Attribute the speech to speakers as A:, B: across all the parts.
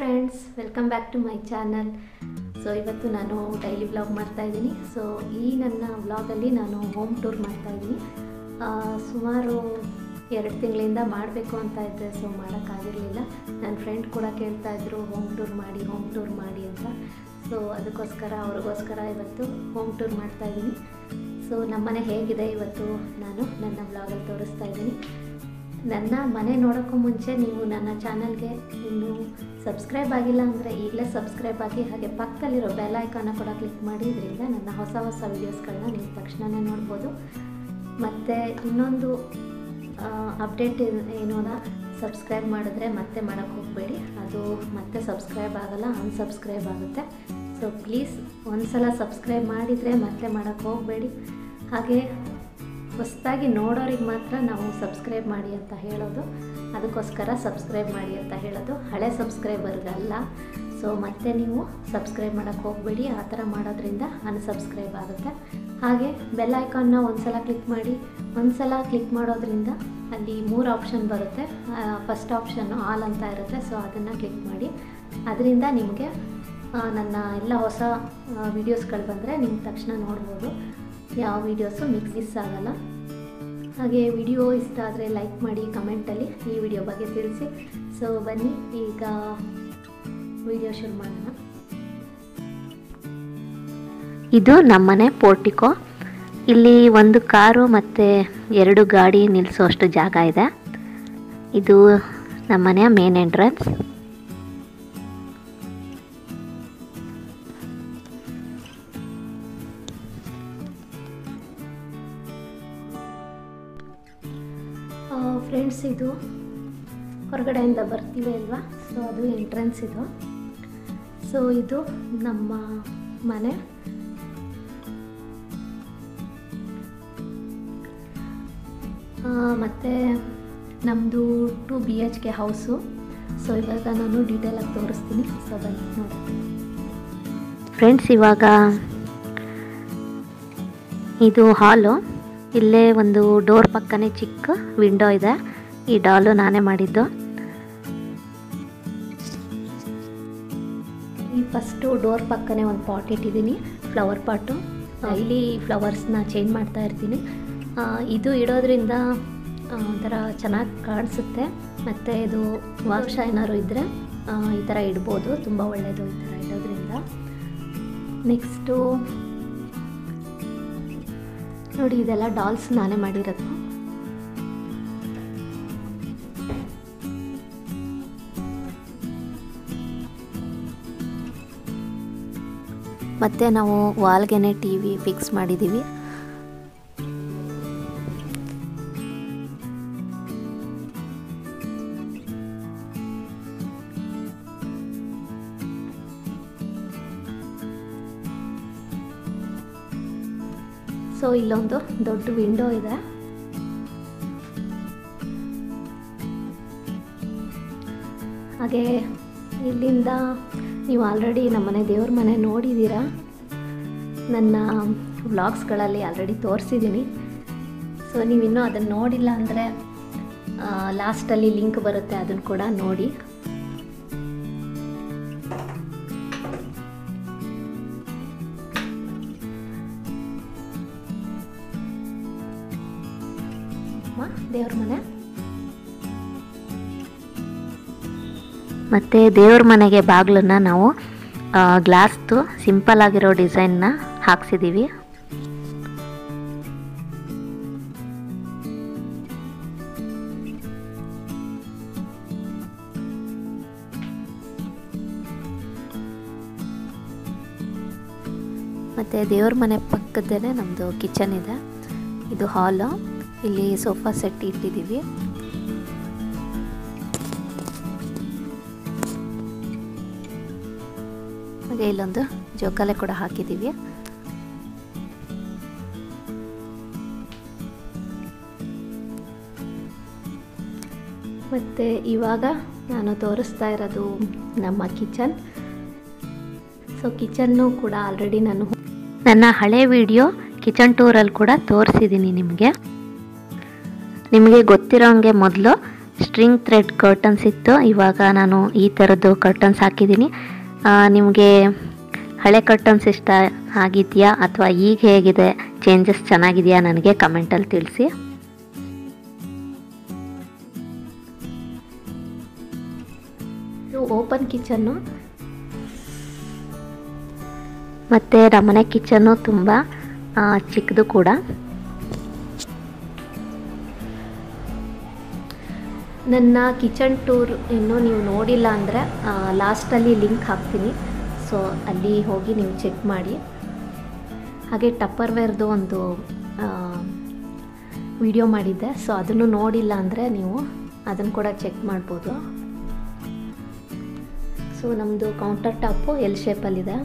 A: Friends welcome back to my channel so ಇವತ್ತು ನಾನು daily vlog ಮಾಡ್ತಾ ಇದ್ದೀನಿ. ಸೊ ಈ ನನ್ನ ವ್ಲಾಗಲ್ಲಿ ನಾನು ಹೋಮ್ ಟೂರ್ ಮಾಡ್ತಾ ಇದ್ದೀನಿ. ಸುಮಾರು ಎರಡು ತಿಂಗಳಿಂದ ಮಾಡಬೇಕು ಅಂತ ಇದ್ದೆ. ಸೊ ಮಾಡೋಕ್ಕಾಗಿರಲಿಲ್ಲ. ನನ್ನ ಫ್ರೆಂಡ್ ಕೂಡ ಕೇಳ್ತಾ ಇದ್ರು ಹೋಮ್ ಟೂರ್ ಮಾಡಿ ಹೋಮ್ ಟೂರ್ ಮಾಡಿ ಅಂತ. ಸೊ ಅದಕ್ಕೋಸ್ಕರ ಅವ್ರಿಗೋಸ್ಕರ ಇವತ್ತು ಹೋಮ್ ಟೂರ್ ಮಾಡ್ತಾ ಇದ್ದೀನಿ. ಸೊ ನಮ್ಮನೆ ಹೇಗಿದೆ ಇವತ್ತು ನಾನು ನನ್ನ ವ್ಲಾಗಲ್ಲಿ ತೋರಿಸ್ತಾ ಇದ್ದೀನಿ. ನನ್ನ ಮನೆ ನೋಡೋಕ್ಕೂ ಮುಂಚೆ ನೀವು ನನ್ನ ಚಾನಲ್ಗೆ ಇನ್ನೂ ಸಬ್ಸ್ಕ್ರೈಬ್ ಆಗಿಲ್ಲ ಅಂದರೆ ಈಗಲೇ ಸಬ್ಸ್ಕ್ರೈಬ್ ಆಗಿ ಹಾಗೆ ಪಕ್ಕದಲ್ಲಿರೋ ಬೆಲ್ ಐಕಾನ ಕೂಡ ಕ್ಲಿಕ್ ಮಾಡಿ. ಇದರಿಂದ ನನ್ನ ಹೊಸ ಹೊಸ ವೀಡಿಯೋಸ್ಗಳನ್ನ ನೀವು ತಕ್ಷಣವೇ ನೋಡ್ಬೋದು. ಮತ್ತು ಇನ್ನೊಂದು ಅಪ್ಡೇಟ್ ಏನು ಸಬ್ಸ್ಕ್ರೈಬ್ ಮಾಡಿದ್ರೆ ಮತ್ತೆ ಮಾಡೋಕ್ಕೆ ಹೋಗಬೇಡಿ. ಅದು ಮತ್ತೆ ಸಬ್ಸ್ಕ್ರೈಬ್ ಆಗೋಲ್ಲ, ಅನ್ಸಬ್ಸ್ಕ್ರೈಬ್ ಆಗುತ್ತೆ. ಸೊ ಪ್ಲೀಸ್ ಒಂದು ಸಲ ಸಬ್ಸ್ಕ್ರೈಬ್ ಮಾಡಿದರೆ ಮತ್ತೆ ಮಾಡೋಕ್ಕೆ ಹೋಗಬೇಡಿ. ಹಾಗೆ ಹೊಸದಾಗಿ ನೋಡೋರಿಗೆ ಮಾತ್ರ ನಾವು ಸಬ್ಸ್ಕ್ರೈಬ್ ಮಾಡಿ ಅಂತ ಹೇಳೋದು. ಅದಕ್ಕೋಸ್ಕರ ಸಬ್ಸ್ಕ್ರೈಬ್ ಮಾಡಿ ಅಂತ ಹೇಳೋದು. ಹಳೆ ಸಬ್ಸ್ಕ್ರೈಬರ್ಗಲ್ಲ. ಸೊ ಮತ್ತೆ ನೀವು ಸಬ್ಸ್ಕ್ರೈಬ್ ಮಾಡೋಕ್ಕೆ ಹೋಗಬೇಡಿ. ಆ ಥರ ಮಾಡೋದ್ರಿಂದ ಅನ್ಸಬ್ಸ್ಕ್ರೈಬ್ ಆಗುತ್ತೆ. ಹಾಗೆ ಬೆಲ್ ಐಕಾನ್ನ ಒಂದು ಸಲ ಕ್ಲಿಕ್ ಮಾಡಿ. ಒಂದು ಸಲ ಕ್ಲಿಕ್ ಮಾಡೋದ್ರಿಂದ ಅಲ್ಲಿ ಮೂರು ಆಪ್ಷನ್ ಬರುತ್ತೆ. ಫಸ್ಟ್ ಆಪ್ಷನ್ ಆಲ್ ಅಂತ ಇರುತ್ತೆ. ಸೊ ಅದನ್ನು ಕ್ಲಿಕ್ ಮಾಡಿ. ಅದರಿಂದ ನಿಮಗೆ ನನ್ನ ಎಲ್ಲ ಹೊಸ ವೀಡಿಯೋಸ್ಗಳು ಬಂದರೆ ನಿಮ್ಗೆ ತಕ್ಷಣ ನೋಡ್ಬೋದು. ಯಾವ ವೀಡಿಯೋಸು ಮಿಕ್ಸ್ ಮಿಸ್ ಆಗಲ್ಲ. ಹಾಗೆ ವಿಡಿಯೋ ಇಷ್ಟ ಆದರೆ ಲೈಕ್ ಮಾಡಿ ಕಮೆಂಟಲ್ಲಿ ಈ ವಿಡಿಯೋ ಬಗ್ಗೆ ತಿಳಿಸಿ. ಸೊ ಬನ್ನಿ, ಈಗ ವಿಡಿಯೋ ಶುರು ಮಾಡೋಣ.
B: ಇದು ನಮ್ಮನೆ ಪೋರ್ಟಿಕೋ. ಇಲ್ಲಿ ಒಂದು ಕಾರು ಮತ್ತು ಎರಡು ಗಾಡಿ ನಿಲ್ಲಿಸೋಷ್ಟು ಜಾಗ ಇದೆ. ಇದು ನಮ್ಮನೆಯ ಮೇನ್ ಎಂಟ್ರೆನ್ಸ್
A: ಫ್ರೆಂಡ್ಸ್ ಇದು ಹೊರಗಡೆಯಿಂದ ಬರ್ತೀವಿ ಅಲ್ವಾ? ಸೊ ಅದು ಎಂಟ್ರೆನ್ಸ್ ಇದು. ಸೊ ಇದು ನಮ್ಮ ಮನೆ. ಮತ್ತು ನಮ್ಮದು two B H K house so ಇವಾಗ ನಾನು ಡೀಟೇಲಾಗಿ ತೋರಿಸ್ತೀನಿ. ಸೊ ಬನ್ನಿ
B: ಫ್ರೆಂಡ್ಸ್ ಇವಾಗ ಇದು ಹಾಲು ಇಲ್ಲೇ ಒಂದು ಡೋರ್ ಪಕ್ಕನೇ ಚಿಕ್ಕ ವಿಂಡೋ ಇದೆ. ಈ ಡಾಲು ನಾನೇ ಮಾಡಿದ್ದು.
A: ಈ ಫಸ್ಟು ಡೋರ್ ಪಕ್ಕನೇ ಒಂದು ಪಾಟ್ ಇಟ್ಟಿದ್ದೀನಿ, ಫ್ಲವರ್ ಪಾಟು. ಇಲ್ಲಿ ಫ್ಲವರ್ಸ್ನ ಚೇಂಜ್ ಮಾಡ್ತಾ ಇರ್ತೀನಿ. ಇದು ಇಡೋದ್ರಿಂದ ಒಂಥರ ಚೆನ್ನಾಗಿ ಕಾಣಿಸುತ್ತೆ. ಮತ್ತು ಇದು ವಾಕ್ಷ ಏನಾದ್ರು ಇದ್ದರೆ ಈ ಥರ ಇಡ್ಬೋದು. ತುಂಬ ಒಳ್ಳೆಯದು ಈ ಥರ ಇಡೋದ್ರಿಂದ. ನೆಕ್ಸ್ಟು ನೋಡಿ ಇದೆಲ್ಲ ಡಾಲ್ಸ್ ನಾನೇ ಮಾಡಿರೋದು.
B: ಮತ್ತು ನಾವು ವಾಲ್ಗೆನೆ ಟಿ ವಿ ಫಿಕ್ಸ್ ಮಾಡಿದ್ದೀವಿ
A: ಇಲ್ಲೊಂದು ದೊಡ್ಡ ವಿಂಡೋ ಇದೆ. ಹಾಗೆ ಇಲ್ಲಿಂದ ನೀವು ಆಲ್ರೆಡಿ ನಮ್ಮನೆ ದೇವ್ರ ಮನೆ ನೋಡಿದ್ದೀರ? ನನ್ನ ವ್ಲಾಗ್ಸ್ಗಳಲ್ಲಿ ಆಲ್ರೆಡಿ ತೋರಿಸಿದ್ದೀನಿ. ಸೊ ನೀವಿನ್ನೂ ಅದನ್ನು ನೋಡಿಲ್ಲ ಅಂದರೆ ಲಾಸ್ಟಲ್ಲಿ ಲಿಂಕ್ ಬರುತ್ತೆ, ಅದನ್ನು ಕೂಡ ನೋಡಿ.
B: ಮತ್ತು ದೇವ್ರ ಮನೆಗೆ ಬಾಗ್ಲನ್ನ ನಾವು ಗ್ಲಾಸ್ದು ಸಿಂಪಲ್ ಆಗಿರೋ ಡಿಸೈನ್ನ ಹಾಕ್ಸಿದ್ದೀವಿ ಮತ್ತು ದೇವ್ರ ಮನೆ ಪಕ್ಕದೇ ನಮ್ಮದು ಕಿಚನ್ ಇದೆ. ಇದು ಹಾಲು ಇಲ್ಲಿ ಸೋಫಾ ಸೆಟ್ ಇಟ್ಟಿದ್ದೀವಿ ಹಾಗೆ ಇಲ್ಲೊಂದು ಜೋಕಾಲೆ ಕೂಡ ಹಾಕಿದ್ದೀವಿ.
A: ಮತ್ತು ಇವಾಗ ನಾನು ತೋರಿಸ್ತಾ ಇರೋದು ನಮ್ಮ ಕಿಚನ್. ಸೊ ಕಿಚನ್ನು ಕೂಡ ಆಲ್ರೆಡಿ ನಾನು
B: ನನ್ನ ಹಳೆ ವಿಡಿಯೋ ಕಿಚನ್ ಟೂರಲ್ಲಿ ಕೂಡ ತೋರಿಸಿದ್ದೀನಿ ನಿಮಗೆ. ನಿಮಗೆ ಗೊತ್ತಿರೋಂಗೆ ಮೊದಲು ಸ್ಟ್ರಿಂಗ್ ಥ್ರೆಡ್ ಕರ್ಟನ್ಸ್ ಇತ್ತು. ಇವಾಗ ನಾನು ಈ ಥರದ್ದು ಕರ್ಟನ್ಸ್ ಹಾಕಿದ್ದೀನಿ. ನಿಮಗೆ ಹಳೆ ಕರ್ಟನ್ಸ್ ಇಷ್ಟ ಆಗಿದೆಯಾ ಅಥವಾ ಈಗ ಹೇಗಿದೆ? ಚೇಂಜಸ್ ಚೆನ್ನಾಗಿದೆಯಾ ನನಗೆ ಕಮೆಂಟಲ್ಲಿ ತಿಳಿಸಿ.
A: ಇದು ಓಪನ್ ಕಿಚನ್ನು
B: ಮತ್ತು ನಮ್ಮನೆ ಕಿಚನ್ನು ತುಂಬ ಚಿಕ್ಕದು ಕೂಡ.
A: ನನ್ನ ಕಿಚನ್ ಟೂರ್ ಇನ್ನೂ ನೀವು ನೋಡಿಲ್ಲ ಅಂದರೆ ಲಾಸ್ಟಲ್ಲಿ ಲಿಂಕ್ ಹಾಕ್ತೀನಿ. ಸೊ ಅಲ್ಲಿ ಹೋಗಿ ನೀವು ಚೆಕ್ ಮಾಡಿ. ಹಾಗೆ ಟಪ್ಪರ್ವೇರ್ದು ಒಂದು ವಿಡಿಯೋ ಮಾಡಿದ್ದೆ. ಸೊ ಅದನ್ನು ನೋಡಿಲ್ಲ ಅಂದರೆ ನೀವು ಅದನ್ನು ಕೂಡ ಚೆಕ್ ಮಾಡ್ಬೋದು. ಸೊ ನಮ್ಮದು ಕೌಂಟರ್ ಟಾಪು ಎಲ್ ಶೇಪಲ್ಲಿದೆ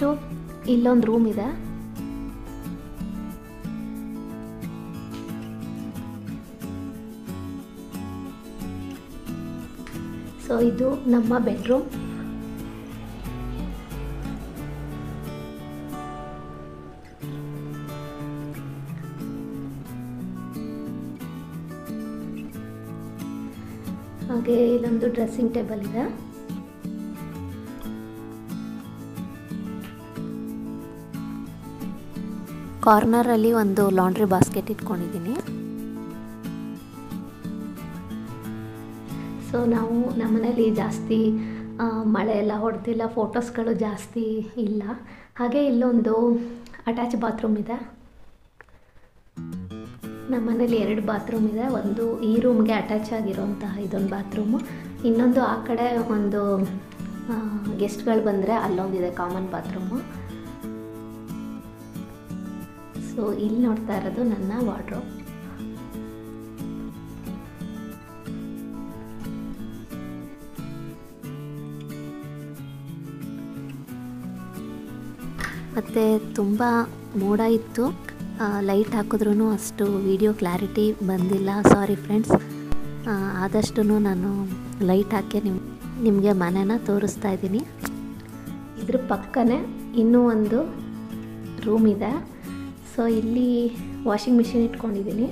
A: ನೆಕ್ಸ್ಟು ಇಲ್ಲೊಂದು ರೂಮ್ ಇದೆ. ಸೊ ಇದು ನಮ್ಮ ಬೆಡ್ರೂಮ್ ಹಾಗೆ ಇಲ್ಲೊಂದು ಡ್ರೆಸ್ಸಿಂಗ್ ಟೇಬಲ್ ಇದೆ. ಕಾರ್ನರಲ್ಲಿ ಒಂದು ಲಾಂಡ್ರಿ ಬಾಸ್ಕೆಟ್ ಇಟ್ಕೊಂಡಿದ್ದೀನಿ. ಸೊ ನಾವು ನಮ್ಮನೇಲಿ ಜಾಸ್ತಿ ಮಳೆ ಎಲ್ಲ ಹೊಡೆದಿಲ್ಲ, ಫೋಟೋಸ್ಗಳು ಜಾಸ್ತಿ ಇಲ್ಲ. ಹಾಗೆ ಇಲ್ಲೊಂದು ಅಟ್ಯಾಚ್ ಬಾತ್ರೂಮ್ ಇದೆ. ನಮ್ಮನೇಲಿ ಎರಡು ಬಾತ್ರೂಮ್ ಇದೆ. ಒಂದು ಈ ರೂಮ್ಗೆ ಅಟ್ಯಾಚ್ ಆಗಿರೋಂತಹ ಇದೊಂದು ಬಾತ್ರೂಮು. ಇನ್ನೊಂದು ಆ ಕಡೆ ಒಂದು ಗೆಸ್ಟ್ಗಳು ಬಂದರೆ ಅಲ್ಲೊಂದಿದೆ ಕಾಮನ್ ಬಾತ್ರೂಮು. ಸೊ ಇಲ್ಲಿ ನೋಡ್ತಾ ಇರೋದು ನನ್ನ ವಾರ್ಡ್ರೋಬ್ ಮತ್ತು ತುಂಬ ಮೋಡ ಇತ್ತು. ಲೈಟ್ ಹಾಕಿದ್ರೂ ಅಷ್ಟು ವಿಡಿಯೋ ಕ್ಲಾರಿಟಿ ಬಂದಿಲ್ಲ. ಸಾರಿ ಫ್ರೆಂಡ್ಸ್ ಆದಷ್ಟು ನಾನು ಲೈಟ್ ಹಾಕಿ ನಿಮ್, ನಿಮಗೆ ಮನೆನ ತೋರಿಸ್ತಾ ಇದ್ದೀನಿ. ಇದ್ರ ಪಕ್ಕನೇ ಇನ್ನೂ ಒಂದು ರೂಮ್ ಇದೆ. ಸೊ ಇಲ್ಲಿ ವಾಷಿಂಗ್ ಮಿಷಿನ್ ಇಟ್ಕೊಂಡಿದ್ದೀನಿ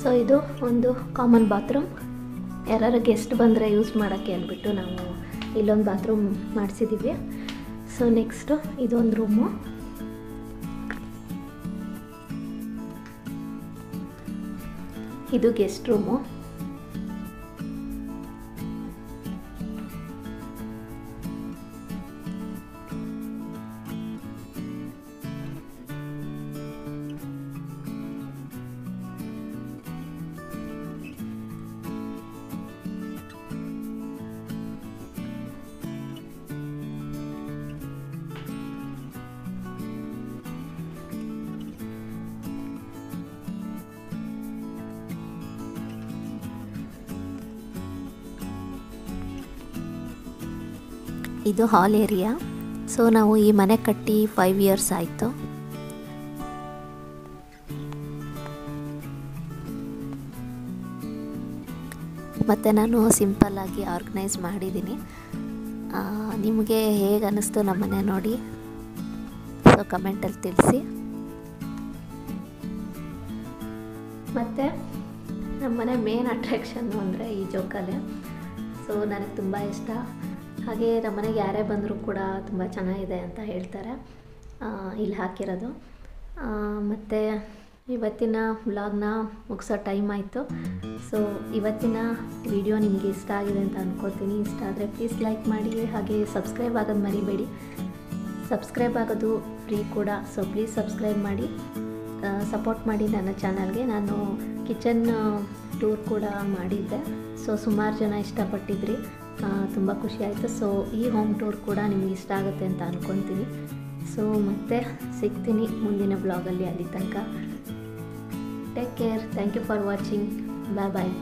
A: ಸೊ ಇದು ಒಂದು ಕಾಮನ್ ಬಾತ್ರೂಮ್ ಯಾರು ಗೆಸ್ಟ್ ಬಂದರೆ ಯೂಸ್ ಮಾಡೋಕ್ಕೆ ಅಂದ್ಬಿಟ್ಟು ನಾವು ಇಲ್ಲೊಂದು ಬಾತ್ರೂಮ್ ಮಾಡಿಸಿದ್ದೀವಿ ಸೊ ನೆಕ್ಸ್ಟು ಇದೊಂದು ರೂಮು ಇದು ಗೆಸ್ಟ್ ರೂಮು ಇದು ಹಾಲ್ ಏರಿಯಾ ಸೊ ನಾವು ಈ ಮನೆ ಕಟ್ಟಿ ಫೈವ್ ಇಯರ್ಸ್ ಆಯಿತು. ಮತ್ತು ನಾನು ಸಿಂಪಲ್ಲಾಗಿ ಆರ್ಗನೈಸ್ ಮಾಡಿದ್ದೀನಿ. ನಿಮಗೆ ಹೇಗೆ ಅನ್ನಿಸ್ತು ನಮ್ಮ ಮನೆ ನೋಡಿ. ಸೊ ಕಮೆಂಟಲ್ಲಿ ತಿಳಿಸಿ. ಮತ್ತು ನಮ್ಮನೆ ಮೇನ್ ಅಟ್ರ್ಯಾಕ್ಷನ್ನು ಅಂದರೆ ಈ ಜೋಕಾಲೆ. ಸೊ ನನಗೆ ತುಂಬ ಇಷ್ಟ. ಹಾಗೆ ನಮ್ಮನೆಗೆ ಯಾರೇ ಬಂದರೂ ಕೂಡ ತುಂಬ ಚೆನ್ನಾಗಿದೆ ಅಂತ ಹೇಳ್ತಾರೆ. ಇಲ್ಲಿ ಹಾಕಿರೋದು. ಮತ್ತು ಇವತ್ತಿನ ವ್ಲಾಗ್ನ ಮುಗಿಸೋ ಟೈಮ್ ಆಯಿತು. ಸೊ ಇವತ್ತಿನ ವಿಡಿಯೋ ನಿಮಗೆ ಇಷ್ಟ ಆಗಿದೆ ಅಂತ ಅಂದ್ಕೋತೀನಿ ಇಷ್ಟ ಆದರೆ ಪ್ಲೀಸ್ ಲೈಕ್ ಮಾಡಿ, ಹಾಗೆ ಸಬ್ಸ್ಕ್ರೈಬ್ ಆಗೋದು ಮರಿಬೇಡಿ. ಸಬ್ಸ್ಕ್ರೈಬ್ ಆಗೋದು ಫ್ರೀ ಕೂಡ. ಸೊ ಪ್ಲೀಸ್ ಸಬ್ಸ್ಕ್ರೈಬ್ ಮಾಡಿ. ಸಪೋರ್ಟ್ ಮಾಡಿ ನನ್ನ ಚಾನಲ್ಗೆ ನಾನು ಕಿಚನ್ ಟೂರ್ ಕೂಡ ಮಾಡಿದ್ದೆ. ಸೊ ಸುಮಾರು ಜನ ಇಷ್ಟಪಟ್ಟಿದ್ರಿ. ತುಂಬ ಖುಷಿ ಆಯಿತು. ಸೊ ಈ ಹೋಮ್ ಟೂರ್ ಕೂಡ ನಿಮ್ಗೆ ಇಷ್ಟ ಆಗುತ್ತೆ ಅಂತ ಅಂದ್ಕೊತೀನಿ ಸೊ ಮತ್ತೆ ಸಿಗ್ತೀನಿ ಮುಂದಿನ ಬ್ಲಾಗಲ್ಲಿ ಅಲ್ಲಿ ತನಕ. Take care thank you for watching bye bye